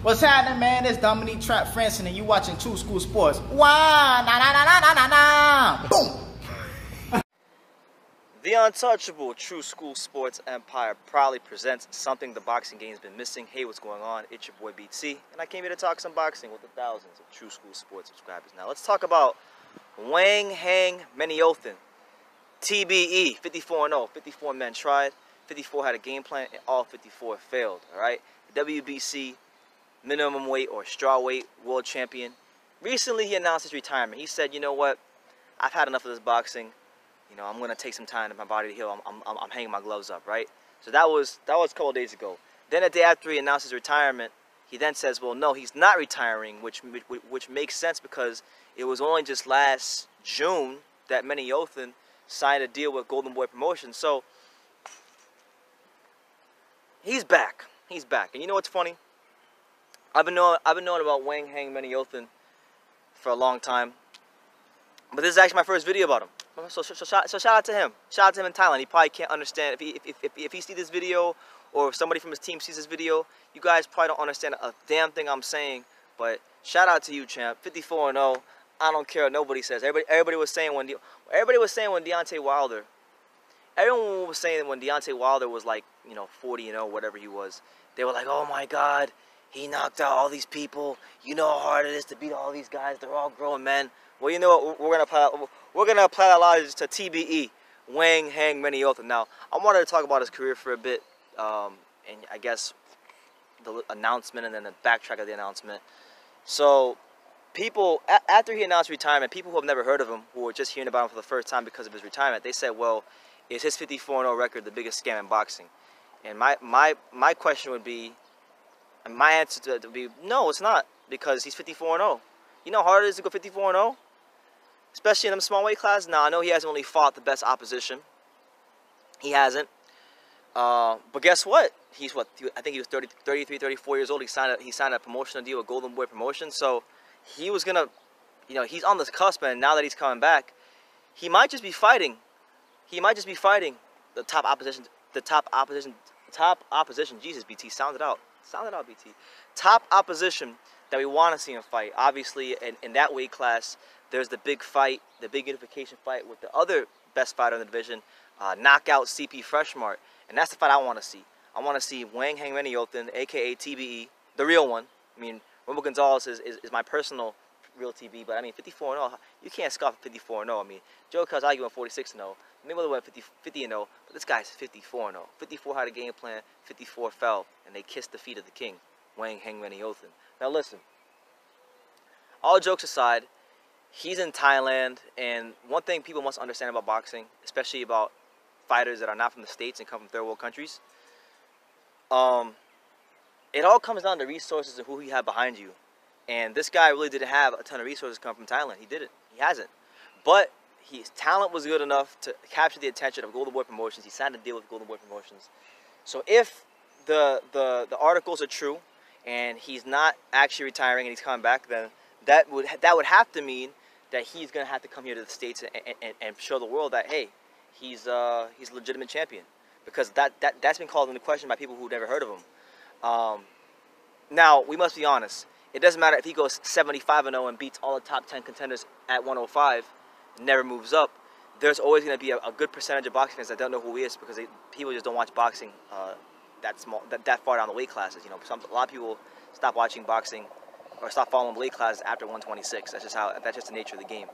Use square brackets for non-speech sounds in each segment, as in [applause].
What's happening, man? It's Dominique Trap Franson, and you watching Tru School Sports. Wow, na na na na na na na. Boom. [laughs] The untouchable Tru School Sports Empire proudly presents something the boxing game's been missing. Hey, what's going on? It's your boy BT, and I came here to talk some boxing with the thousands of Tru School Sports subscribers. Now, let's talk about Wanheng Menayothin. TBE, 54 0. 54 men tried, 54 had a game plan, and all 54 failed. All right? WBC minimum weight or straw weight world champion. Recently, he announced his retirement. He said, you know what? I've had enough of this boxing. You know, I'm going to take some time in my body to heal. I'm, I'm, I'm hanging my gloves up, right? So that was, that was a couple days ago. Then a day after he announced his retirement, he then says, well, no, he's not retiring, which, which, makes sense because it was only just last June that Manny Menayothin signed a deal with Golden Boy Promotions. So he's back. He's back. And you know what's funny? I've been knowing I've been knowing about Wanheng Menayothin for a long time, but this is actually my first video about him. So, so, so, shout, so shout out to him. Shout out to him in Thailand. He probably can't understand if he if, if, if he sees this video or if somebody from his team sees this video. You guys probably don't understand a damn thing I'm saying. But shout out to you, champ. 54 and 0. I don't care what nobody says. Everybody everybody was saying when De, everybody was saying when Deontay Wilder. Everyone was saying when Deontay Wilder was like you know 40 and 0 whatever he was. They were like, oh my God he knocked out all these people. You know how hard it is to beat all these guys. They're all grown men. Well, you know what? We're gonna apply. We're gonna apply that logic to TBE, Wanheng Menayothin. Now, I wanted to talk about his career for a bit, um, and I guess the announcement and then the backtrack of the announcement. So, people after he announced retirement, people who have never heard of him, who were just hearing about him for the first time because of his retirement, they said, "Well, is his 54-0 record the biggest scam in boxing?" And my my my question would be, and my answer to that would be no, it's not because he's 54 0. You know how hard it is to go 54 0? Especially in them small weight class. Now, I know he hasn't really fought the best opposition. He hasn't. Uh, but guess what? He's what? I think he was 30, 33, 34 years old. He signed a, he signed a promotional deal with Golden Boy Promotion. So he was to, you know, he's on this cusp. And now that he's coming back, he might just be fighting. He might just be fighting the top opposition, the top opposition, top opposition. Jesus, BT, sound it out. Sound it out, BT. Top opposition that we want to see him fight. Obviously, in, in that weight class, there's the big fight, the big unification fight with the other best fighter in the division, uh, knockout CP Freshmart. And that's the fight I want to see. I want to see Wanheng Menayothin, a.k.a. TBE, the real one. I mean, Roman Gonzalez is, is, is my personal real TBE, but I mean, 54 and 0, you can't scoff at 54 and 0. I mean, Joe Calzaghe went 46 and 0. Mayweather went 50, 50 0, but this guy's 54 and 0. 54 had a game plan, 54 fell, and they kissed the feet of the king, Wanheng Menayothin. Now, listen, all jokes aside, he's in Thailand, and one thing people must understand about boxing, especially about fighters that are not from the States and come from third world countries, um, it all comes down to resources and who you have behind you. And this guy really didn't have a ton of resources come from Thailand. He didn't. He hasn't. But his talent was good enough to capture the attention of Golden Boy Promotions. He signed a deal with Golden Boy Promotions. So if the the the articles are true and he's not actually retiring and he's coming back, then that would that would have to mean that he's gonna have to come here to the states and, and, and show the world that hey, he's uh, he's a legitimate champion because that, that that's been called into question by people who've never heard of him. Um, now we must be honest. It doesn't matter if he goes 75 and 0 and beats all the top 10 contenders at 105, never moves up. There's always going to be a, a, good percentage of boxing fans that don't know who he is because they, people just don't watch boxing uh, that small, that, that far down the weight classes. You know, some, a lot of people stop watching boxing or stop following the weight classes after 126. That's just how. That's just the nature of the game.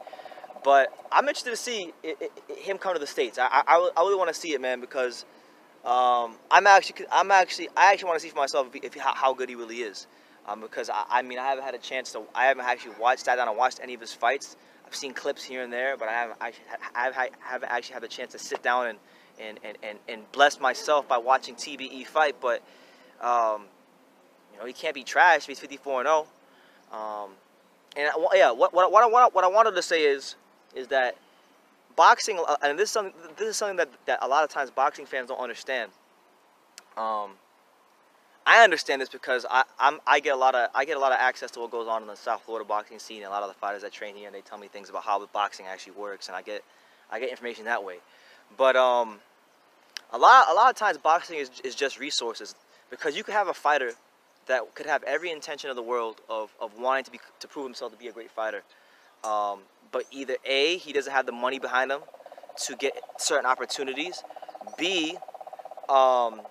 But I'm interested to see it, it, it, him come to the states. I, I, I really want to see it, man, because um, I'm actually I'm actually I actually want to see for myself if, if how, how good he really is um, because I, I, mean I haven't had a chance to I haven't actually watched sat down and watched any of his fights. I've seen clips here and there, but I haven't actually I haven't actually had the chance to sit down and and, and, and, and bless myself by watching TBE fight. But um, you know he can't be trashed he's 54 and 0. Um, and yeah, what what what I, what I wanted to say is is that boxing uh, and this is something this is something that, that a lot of times boxing fans don't understand. Um, I understand this because I I'm, I get a lot of I get a lot of access to what goes on in the South Florida boxing scene. And a lot of the fighters that train here, and they tell me things about how the boxing actually works, and I get I get information that way. But um, a lot a lot of times boxing is is just resources because you can have a fighter that could have every intention of the world of, of wanting to be to prove himself to be a great fighter. Um, but either A, he doesn't have the money behind him to get certain opportunities. B, um,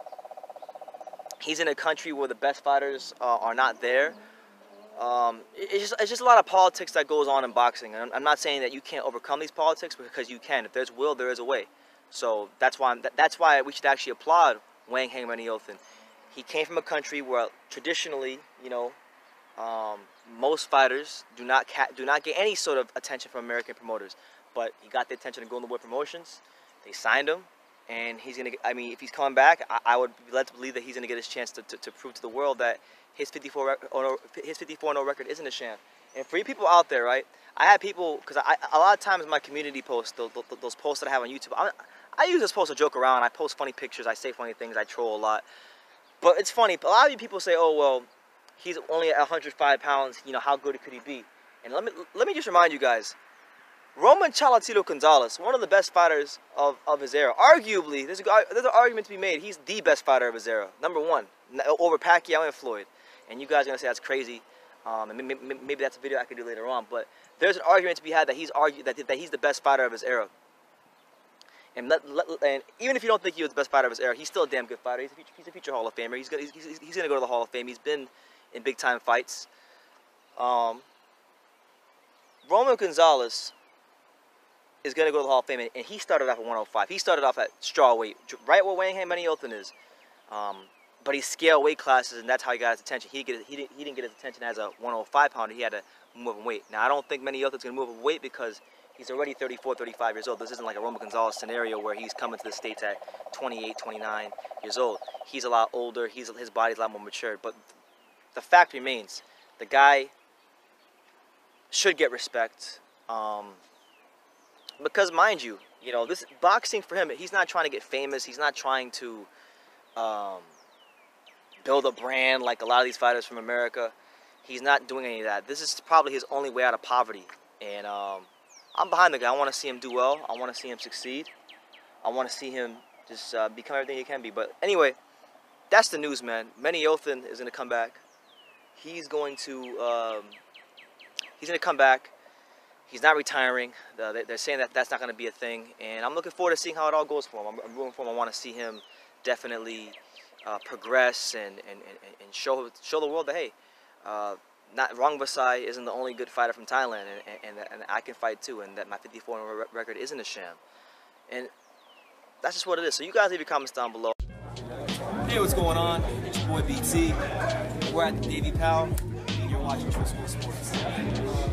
he's in a country where the best fighters uh, are not there. Um, it's, just, it's just a lot of politics that goes on in boxing. And I'm not saying that you can't overcome these politics because you can. If there's will, there is a way. So that's why that, that's why we should actually applaud Wanheng Menayothin. He came from a country where traditionally, you know, um, most fighters do not do not get any sort of attention from American promoters. But he got the attention of Golden Boy Promotions. They signed him, and he's gonna. I mean, if he's coming back, I, I would be led to believe that he's gonna get his chance to, to, to prove to the world that his 54 his 54 0 record isn't a sham. And for you people out there, right? I had people because I, a lot of times my community posts, those, those posts that I have on YouTube, I, I use this post to joke around. I post funny pictures. I say funny things. I troll a lot. But it's funny. A lot of you people say, "Oh well, he's only 105 pounds. You know, how good could he be?" And let me let me just remind you guys, Roman Chocolatito Gonzalez, one of the best fighters of, of his era. Arguably, there's, there's an argument to be made. He's the best fighter of his era. Number one, over Pacquiao and Floyd. And you guys are going to say that's crazy. Um, and maybe, maybe, that's a video I could do later on. But there's an argument to be had that he's argued that, that he's the best fighter of his era. And, let, let, and even if you don't think he was the best fighter of his era, he's still a damn good fighter. He's a future, he's a future Hall of Famer. He's gonna, he's, he's, gonna go to the Hall of Fame. He's been in big time fights. Um, Roman Gonzalez is going to go to the Hall of Fame, and he started off at 105. He started off at straw weight, right where Wayne Menayothin is. Um, but he scaled weight classes, and that's how he got his attention. He, get, he, didn't, he didn't get his attention as a 105 pounder. He had to move in weight. Now, I don't think Manny Menayothin's going to move in weight because he's already 34, 35 years old. This isn't like a Roman Gonzalez scenario where he's coming to the States at 28, 29 years old. He's a lot older. He's, his body's a lot more mature. But the fact remains, the guy should get respect. Um, because mind you, you know, this boxing for him, he's not trying to get famous. He's not trying to um, build a brand like a lot of these fighters from America. He's not doing any of that. This is probably his only way out of poverty. And um, I'm behind the guy. I want to see him do well. I want to see him succeed. I want to see him just uh, become everything he can be. But anyway, that's the news, man. Menayothin is going to come back. He's going to um, he's going to come back. He's not retiring. They're saying that that's not going to be a thing. And I'm looking forward to seeing how it all goes for him. I'm rooting for him. I want to see him definitely uh, progress and, and, and show show the world that, hey, uh, not Rungvisai isn't the only good fighter from Thailand, and, and, and I can fight too, and that my 54 record isn't a sham. And that's just what it is. So you guys leave your comments down below. Hey, what's going on? It's your boy BT. We're at the Davy Powell you're watching True Sports.